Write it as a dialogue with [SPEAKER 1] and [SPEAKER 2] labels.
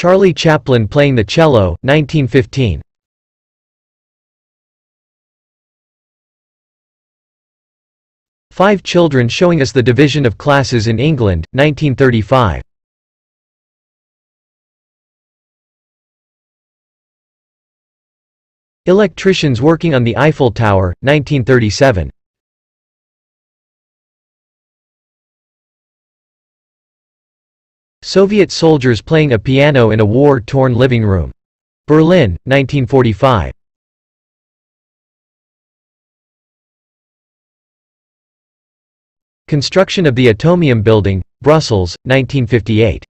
[SPEAKER 1] Charlie Chaplin playing the cello, 1915. Five Children showing us the division of classes in England, 1935. Electricians working on the Eiffel Tower, 1937. Soviet soldiers playing a piano in a war-torn living room. Berlin, 1945. Construction of the Atomium Building, Brussels, 1958.